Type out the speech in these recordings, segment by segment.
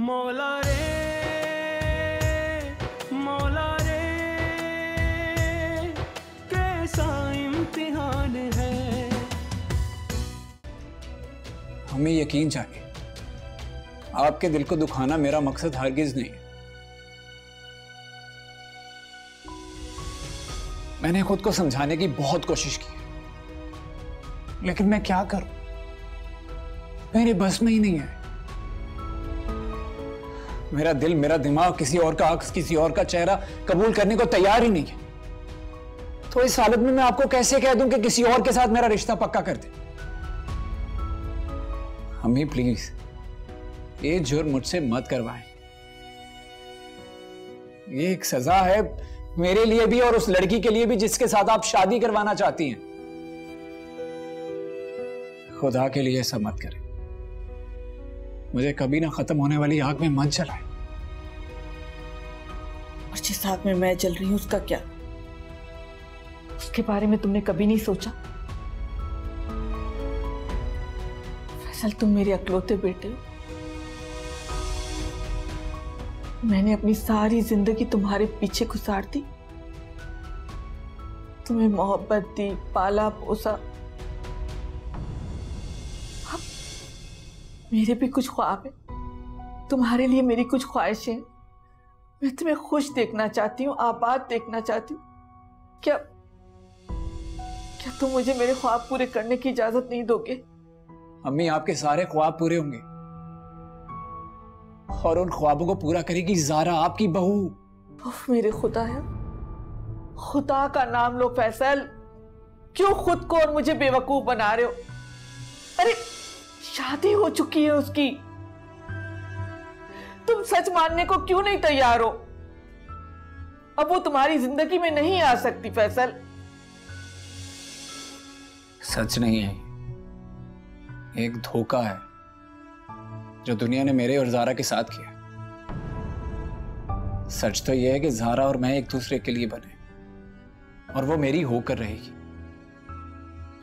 मौला रे मौला रे, कैसा इम्तिहान है? हमें यकीन चाहिए, आपके दिल को दुखाना मेरा मकसद हरगिज नहीं। मैंने खुद को समझाने की बहुत कोशिश की लेकिन मैं क्या करूँ? मेरे बस में ही नहीं है। मेरा दिल, मेरा दिमाग किसी और का अक्स किसी और का चेहरा कबूल करने को तैयार ही नहीं है। तो इस हालत में मैं आपको कैसे कह दूँ कि किसी और के साथ मेरा रिश्ता पक्का कर दे? हमें प्लीज़ ये जुर्म मुझसे मत करवाएँ। ये एक सजा है मेरे लिए भी और उस लड़की के लिए भी जिसके साथ आप शादी करवाना चाहती हैं। खुदा के लिए ऐसा मत करें। मुझे कभी ना खत्म होने वाली आग में मत जलाए और जिस आग में मैं जल रही हूँ, उसका क्या? उसके बारे में तुमने कभी नहीं सोचा? फैसल, तुम मेरे अकलौते बेटे हो। मैंने अपनी सारी ज़िंदगी तुम्हारे पीछे गुजार दी। तुम्हें मोहब्बत दी, पाला पोसा। मेरे भी कुछ ख्वाब है। तुम्हारे लिए मेरी कुछ ख्वाहिशें मैं तुम्हें खुश देखना चाहती हूँ आबाद देखना चाहती हूँ। क्या क्या तुम मुझे मेरे ख्वाब पूरे करने की इजाज़त नहीं दोगे? अम्मी आपके सारे ख्वाब पूरे होंगे। और उन ख्वाबों को पूरा करेगी जारा आपकी बहू। उफ मेरे खुदा है। खुदा का नाम लो फैसल। क्यों खुद को और मुझे बेवकूफ़ बना रहे हो? अरे शादी हो चुकी है उसकी। तुम सच मानने को क्यों नहीं तैयार हो? अब वो तुम्हारी ज़िंदगी में नहीं आ सकती फैसल। सच नहीं है। एक धोखा है जो दुनिया ने मेरे और जारा के साथ किया। सच तो यह है कि जारा और मैं एक दूसरे के लिए बने और वो मेरी होकर रहेगी।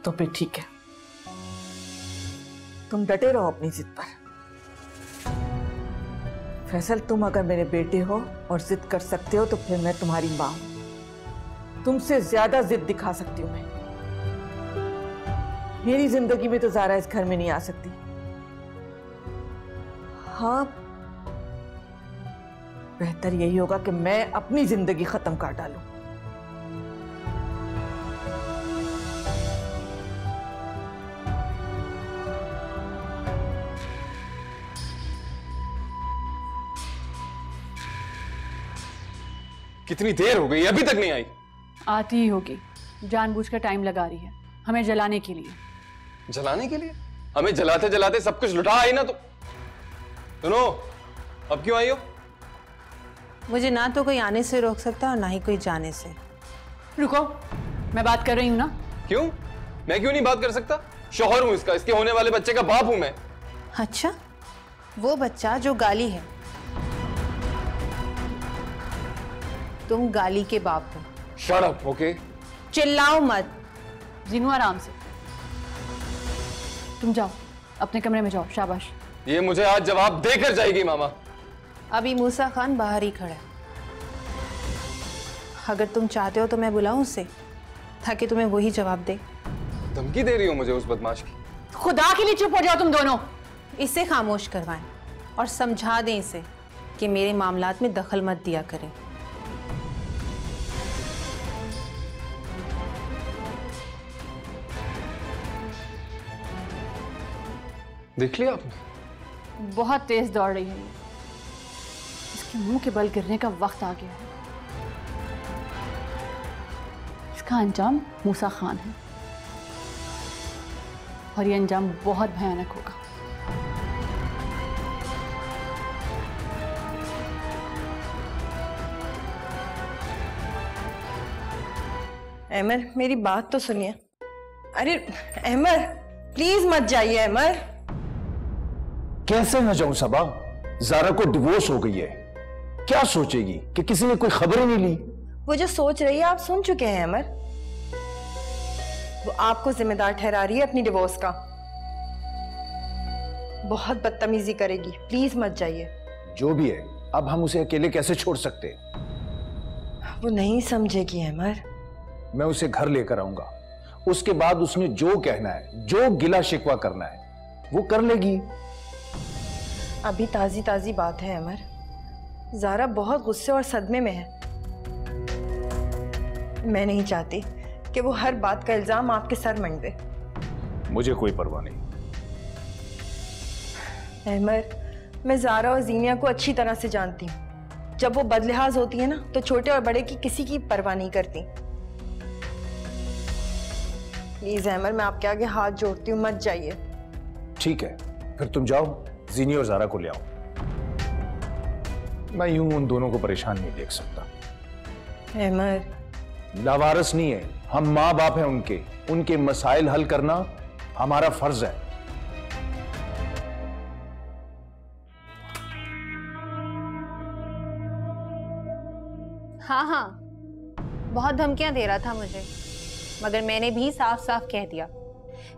तो फिर ठीक है। तुम डटे रहो अपनी जिद पर। फैसल, तुम अगर मेरे बेटे हो और जिद कर सकते हो तो फिर मैं तुम्हारी माँ हूँ। तुमसे ज़्यादा जिद दिखा सकती हूँ मैं। मेरी ज़िंदगी में तो जारा इस घर में नहीं आ सकती। हाँ बेहतर यही होगा कि मैं अपनी ज़िंदगी खत्म कर डालूं। कितनी देर हो गई? अभी तक नहीं आई। आती ही होगी। जानबूझकर टाइम लगा रही है। हमें जलाने के लिए। जलाने के लिए? हमें जलाते जलाते सब कुछ लुटा आई ना तो। सुनो अब क्यों आई हो? मुझे ना तो कोई आने से रोक सकता और ना ही कोई जाने से। रुको मैं बात कर रही हूँ ना? क्यों? मैं क्यों नहीं बात कर सकता? शोहर हूँ इसका इसके होने वाले बच्चे का बाप हूँ मैं। अच्छा वो बच्चा जो गाली है तुम गाली के बाप हो। शट ओके चिल्लाओ मत। जीनू आराम से। तुम जाओ अपने कमरे में जाओ शाबाश। ये मुझे आज जवाब देकर जाएगी मामा। अभी मूसा खान बाहर ही खड़ा है। अगर तुम चाहते हो तो मैं बुलाऊं उसे ताकि तुम्हें वही जवाब दे। धमकी दे रही हो मुझे उस बदमाश की। खुदा के लिए चुप हो जाओ तुम दोनों। इसे खामोश करवाएँ और समझा दें इसे कि मेरे मामलात में दखल मत दिया करें। देख लिया आपने? बहुत तेज दौड़ रही है। ये इसके मुँह के बल गिरने का वक्त आ गया है। इसका अंजाम मूसा खान है। और ये अंजाम बहुत भयानक होगा। अहमर मेरी बात तो सुनिए। अरे अहमर प्लीज़ मत जाइए अहमर कैसे न जाऊँ सबा? जारा को डिवोर्स हो गई है। क्या सोचेगी कि किसी ने कोई खबर ही नहीं ली? वो जो सोच रही है आप सुन चुके हैं अमर। वो आपको जिम्मेदार ठहरा रही है अपनी डिवोर्स का। बहुत बदतमीजी करेगी। प्लीज़ मत जाइए। जो भी है अब हम उसे अकेले कैसे छोड़ सकते? वो नहीं समझेगी अमर। मैं उसे घर लेकर आऊँगा। उसके बाद उसने जो कहना है जो गिला शिकवा करना है वो कर लेगी। अभी ताजी ताजी बात है अमर। जारा बहुत गुस्से और सदमे में है। मैं नहीं चाहती कि वो हर बात का इल्ज़ाम आपके सर मंडे मुझे कोई परवाह नहीं। अहमर मैं जारा और जीनिया को अच्छी तरह से जानती हूँ। जब वो बदलिहाज होती है ना तो छोटे और बड़े की किसी की परवाह नहीं करती। प्लीज़ अहमर मैं आपके आगे हाथ जोड़ती हूँ मत जाइए। ठीक है फिर तुम जाओ। जीनी और जारा को ले आओ। मैं यूँ उन दोनों को परेशान नहीं देख सकता। अहमर लावारस नहीं है। हम माँ बाप हैं उनके। उनके मसाइल हल करना हमारा फ़र्ज़ है। हाँ हाँ। बहुत धमकियाँ दे रहा था मुझे। मगर मैंने भी साफ़ साफ़ कह दिया।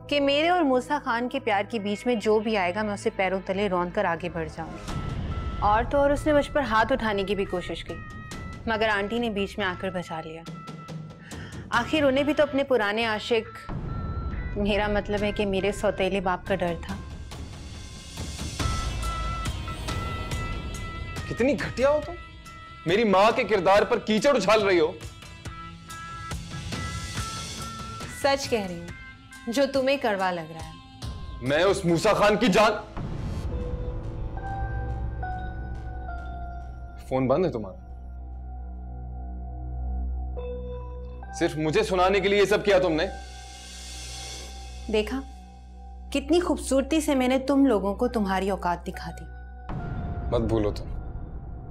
कि मेरे और मूसा खान के प्यार के बीच में जो भी आएगा मैं उसे पैरों तले रौन कर आगे बढ़ जाऊँगी। और तो और उसने मुझ पर हाथ उठाने की भी कोशिश की मगर आंटी ने बीच में आकर बचा लिया। आखिर उन्हें भी तो अपने पुराने आशिक मेरा मतलब है कि मेरे सौतेले बाप का डर था। कितनी घटिया हो तुम। मेरी माँ के किरदार पर कीचड़ उछाल रही हो। सच कह रही हूँ। जो तुम्हें कड़वा लग रहा है। मैं उस मूसा खान की जान फ़ोन बंद है तुम्हारा? सिर्फ़ मुझे सुनाने के लिए ये सब किया तुमने? देखा कितनी खूबसूरती से मैंने तुम लोगों को तुम्हारी औकात दिखा दी। मत भूलो तुम।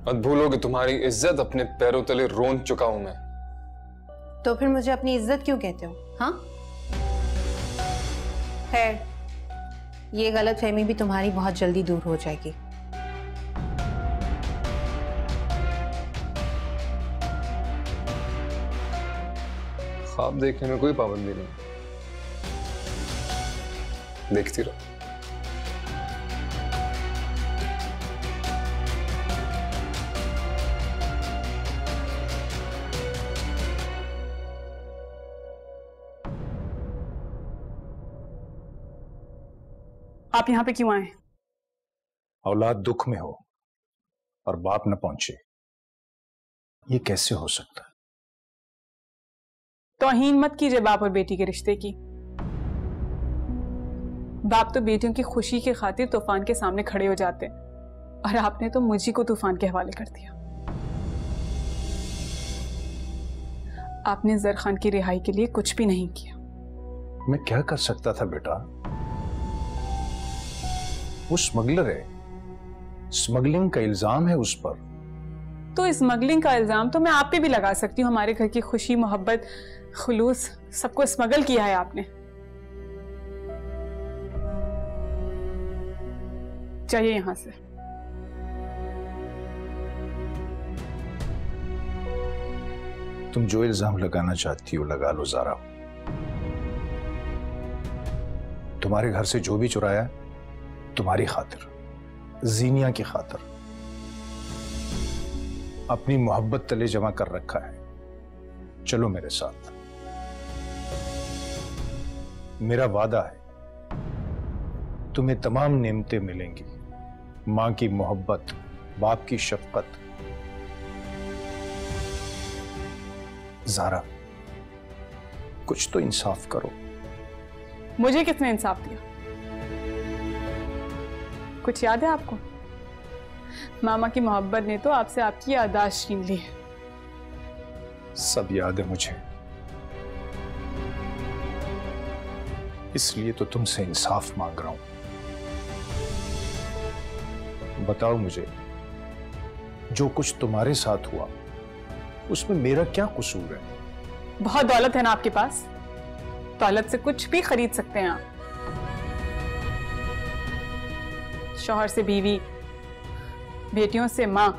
मत भूलो कि तुम्हारी इज़्ज़त अपने पैरों तले रोन चुका हूँ मैं। तो फिर मुझे अपनी इज़्ज़त क्यों कहते हो? हाँ? खैर ये गलत फहमी भी तुम्हारी बहुत जल्दी दूर हो जाएगी। ख्वाब देखने में कोई पाबंदी नहीं। देखती रहो। आप यहाँ पे क्यों आए? औलाद दुख में हो और बाप न पहुँचे। ये कैसे हो सकता? है तोहीन मत कीजिए बाप और बेटी के रिश्ते की। बाप तो बेटियों की खुशी की खातिर तूफ़ान के सामने खड़े हो जाते और आपने तो मुझी को तूफ़ान के हवाले कर दिया। आपने जर खान की रिहाई के लिए कुछ भी नहीं किया। मैं क्या कर सकता था बेटा? वो स्मगलर है। स्मगलिंग का इल्ज़ाम है उस पर। तो स्मगलिंग का इल्ज़ाम तो मैं आप पे भी लगा सकती हूँ। हमारे घर की खुशी मोहब्बत खुलूस सबको स्मगल किया है आपने। चाहिए यहाँ से। तुम जो इल्ज़ाम लगाना चाहती हो लगा लो जारा। तुम्हारे घर से जो भी चुराया तुम्हारी खातिर, जीनिया की खातिर। अपनी मोहब्बत तले जमा कर रखा है। चलो मेरे साथ। मेरा वादा है, तुम्हें तमाम नेमतें मिलेंगी। माँ की मोहब्बत, बाप की शफकत। जारा, कुछ तो इंसाफ करो। मुझे किसने इंसाफ दिया? कुछ याद है आपको? मामा की मोहब्बत ने तो आपसे आपकी यादाश्त छीन ली है। सब याद है मुझे। इसलिए तो तुमसे इंसाफ मांग रहा हूँ। बताओ मुझे जो कुछ तुम्हारे साथ हुआ उसमें मेरा क्या कसूर है? बहुत दौलत है ना आपके पास? दौलत से कुछ भी खरीद सकते हैं आप। शौहर से बीवी, बेटियों से माँ।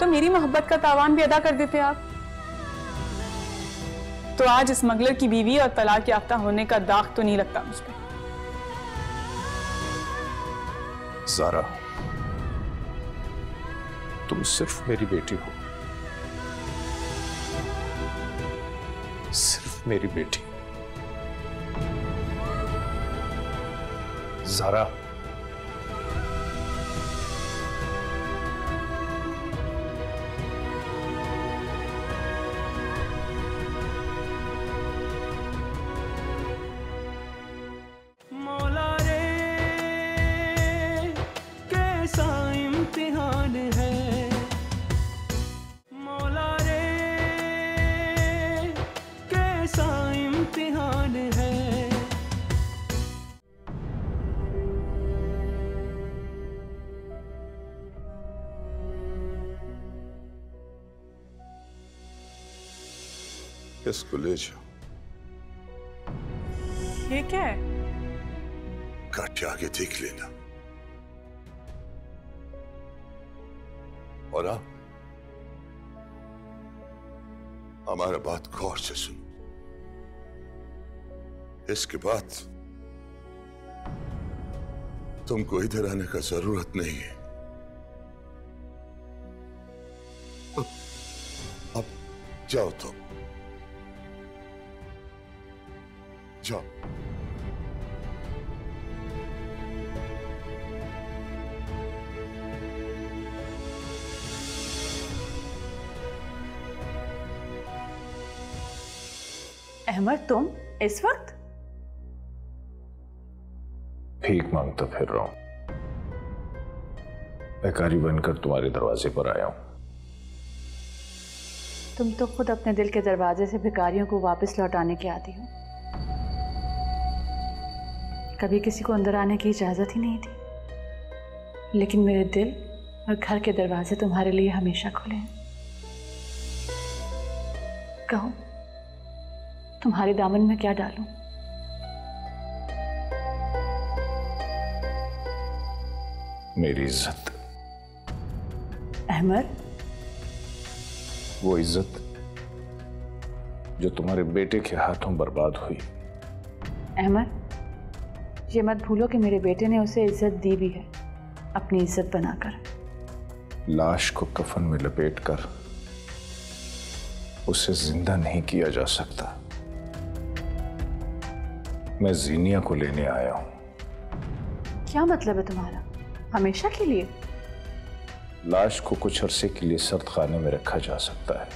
तो मेरी मोहब्बत का तावान भी अदा कर देते आप। तो आज स्मगलर की बीवी और तलाक याफ्ता होने का दाग तो नहीं लगता मुझ पर जारा तुम सिर्फ़ मेरी बेटी हो। सिर्फ़ मेरी बेटी। जारा जाओ ये क्या है? काट के आगे देख लेना। और आप हमारा बात गौर से सुन। इसके बाद तुमको इधर आने का ज़रूरत नहीं है। अब जाओ तुम। जाओ अहमद तुम इस वक्त? भीख माँगता फिर रहा हूँ। भिखारी बनकर तुम्हारे दरवाजे पर आया हूँ। तुम तो खुद अपने दिल के दरवाजे से भिकारियों को वापस लौटाने के आती हो। कभी किसी को अंदर आने की इजाज़त ही नहीं थी। लेकिन मेरे दिल और घर के दरवाजे तुम्हारे लिए हमेशा खुले हैं। कहो तुम्हारे दामन में क्या डालूं? मेरी इज़्ज़त। अहमद? वो इज़्ज़त जो तुम्हारे बेटे के हाथों बर्बाद हुई। अहमद? ये मत भूलो कि मेरे बेटे ने उसे इज़्ज़त दी भी है अपनी इज़्ज़त बनाकर। लाश को कफन में लपेट कर उसे ज़िंदा नहीं किया जा सकता। मैं जीनिया को लेने आया हूँ। क्या मतलब है तुम्हारा? हमेशा के लिए? लाश को कुछ अरसे के लिए सर्द खाने में रखा जा सकता है।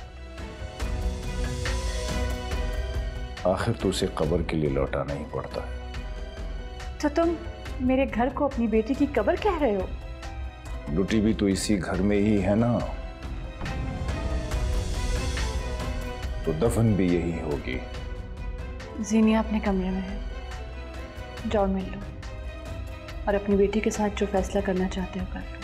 आखिर तो उसे कब्र के लिए लौटाना ही पड़ता है। तो तुम मेरे घर को अपनी बेटी की कबर कह रहे हो? लुटी भी तो इसी घर में ही है ना। तो दफन भी यही होगी। जीनिया अपने कमरे में है। जाओ मिल लो। और अपनी बेटी के साथ जो फैसला करना चाहते हो कर लो।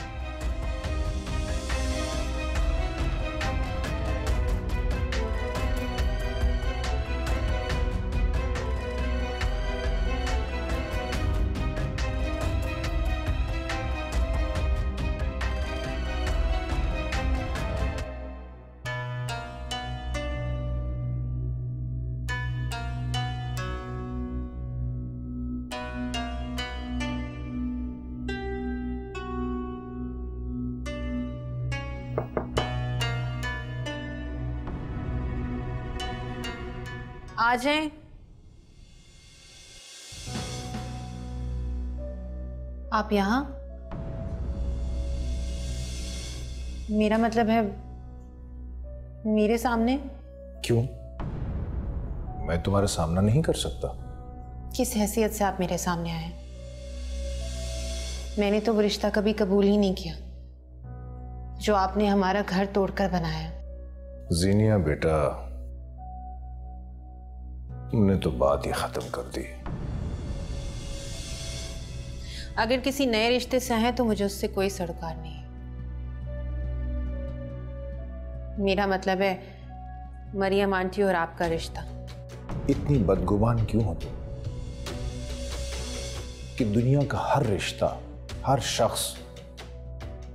आ जाएँ। आप यहाँ? मेरा मतलब है मेरे सामने? क्यों? मैं तुम्हारा सामना नहीं कर सकता। किस हैसियत से आप मेरे सामने आए? मैंने तो वो रिश्ता कभी कबूल ही नहीं किया जो आपने हमारा घर तोड़कर बनाया। जीनिया बेटा तुमने तो बात ही खत्म कर दी। अगर किसी नए रिश्ते से आए तो मुझे उससे कोई सरोकार नहीं मेरा मतलब है मरियम आंटी और आपका रिश्ता। इतनी बदगुमान क्यों हो? तुम कि दुनिया का हर रिश्ता हर शख्स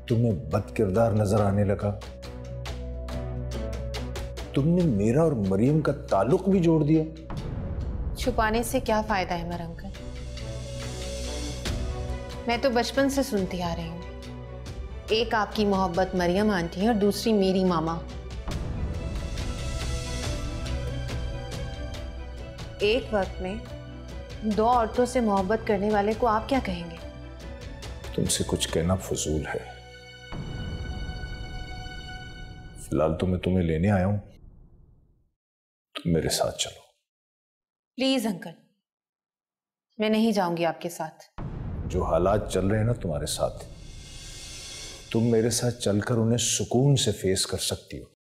तुम्हें बदकिरदार नज़र आने लगा। तुमने मेरा और मरियम का ताल्लुक भी जोड़ दिया। छुपाने से क्या फ़ायदा है मर मैं तो बचपन से सुनती आ रही हूँ। एक आपकी मोहब्बत मरियम आंटी है और दूसरी मेरी मामा। एक वक्त में दो औरतों से मोहब्बत करने वाले को आप क्या कहेंगे? तुमसे कुछ कहना फजूल है। फ़िलहाल तो मैं तुम्हें लेने आया हूँ। तुम मेरे साथ चलो। प्लीज़ अंकल मैं नहीं जाऊँगी आपके साथ। जो हालात चल रहे हैं ना तुम्हारे साथ तुम मेरे साथ चलकर उन्हें सुकून से फेस कर सकती हो।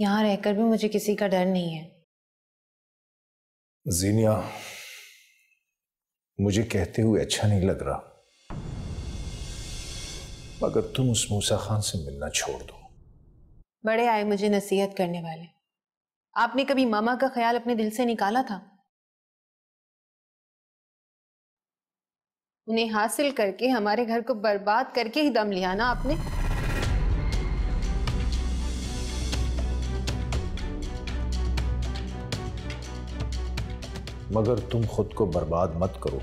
यहाँ रहकर भी मुझे किसी का डर नहीं है। जीनिया मुझे कहते हुए अच्छा नहीं लग रहा। मगर तुम उस मूसा खान से मिलना छोड़ दो। बड़े आए मुझे नसीहत करने वाले। आपने कभी मामा का ख्याल अपने दिल से निकाला था? उन्हें हासिल करके हमारे घर को बर्बाद करके ही दम लिया ना आपने? मगर तुम खुद को बर्बाद मत करो।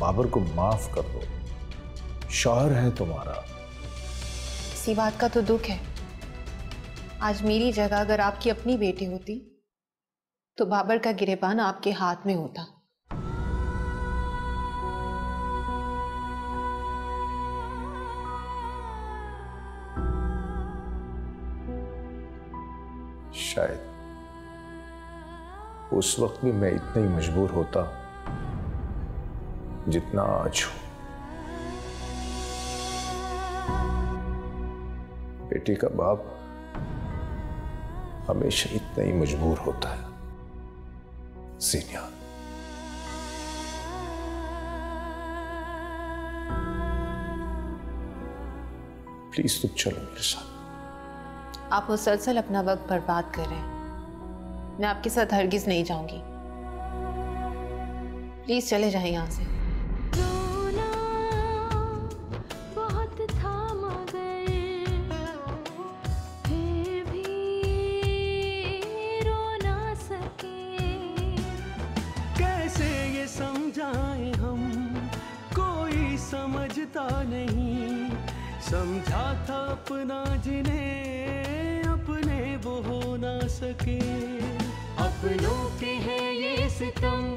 बाबर को माफ़ कर दो। शौहर है तुम्हारा। इसी बात का तो दुख है। आज मेरी जगह अगर आपकी अपनी बेटी होती तो बाबर का गिरेबान आपके हाथ में होता। शायद उस वक्त भी मैं इतना ही मजबूर होता जितना आज हूँ। बेटी का बाप हमेशा इतना ही मजबूर होता है। सीनिया। प्लीज़ तुम चलो मेरे साथ। आप मुसलसल अपना वक्त बर्बाद कर रहे हैं। मैं आपके साथ हरगिज नहीं जाऊँगी। प्लीज़ चले जाएँ यहाँ से। अपना जिन्हें अपने वो हो ना सके। अपनों के हैं ये सितम।